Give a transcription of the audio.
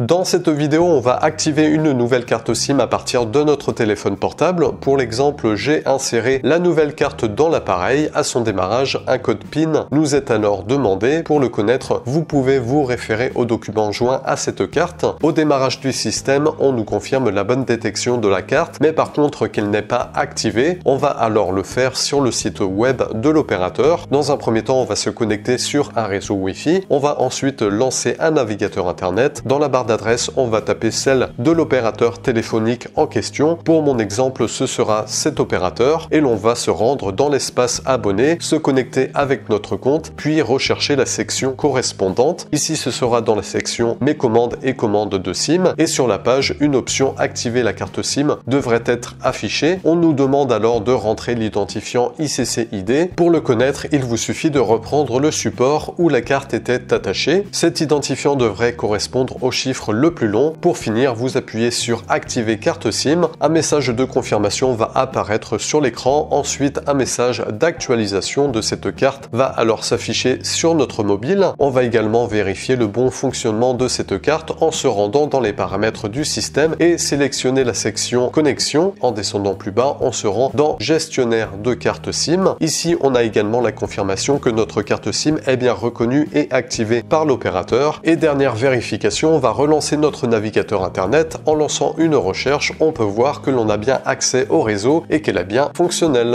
Dans cette vidéo, on va activer une nouvelle carte SIM à partir de notre téléphone portable. Pour l'exemple, j'ai inséré la nouvelle carte dans l'appareil. À son démarrage, un code PIN nous est alors demandé. Pour le connaître, vous pouvez vous référer au document joint à cette carte. Au démarrage du système, on nous confirme la bonne détection de la carte, mais par contre qu'elle n'est pas activée. On va alors le faire sur le site web de l'opérateur. Dans un premier temps, on va se connecter sur un réseau Wi-Fi. On va ensuite lancer un navigateur internet. Dans la barre d'adresse, on va taper celle de l'opérateur téléphonique en question. Pour mon exemple, ce sera cet opérateur et l'on va se rendre dans l'espace abonné, se connecter avec notre compte, puis rechercher la section correspondante. Ici, ce sera dans la section mes commandes et commandes de SIM et sur la page, une option activer la carte SIM devrait être affichée. On nous demande alors de rentrer l'identifiant ICCID. Pour le connaître, il vous suffit de reprendre le support où la carte était attachée. Cet identifiant devrait correspondre au le plus long. Pour finir, vous appuyez sur activer carte SIM. Un message de confirmation va apparaître sur l'écran. Ensuite, un message d'actualisation de cette carte va alors s'afficher sur notre mobile. On va également vérifier le bon fonctionnement de cette carte en se rendant dans les paramètres du système et sélectionner la section connexion. En descendant plus bas, on se rend dans gestionnaire de carte SIM. Ici, on a également la confirmation que notre carte SIM est bien reconnue et activée par l'opérateur. Et dernière vérification, on va relancer notre navigateur internet en lançant une recherche, on peut voir que l'on a bien accès au réseau et qu'elle est bien fonctionnelle.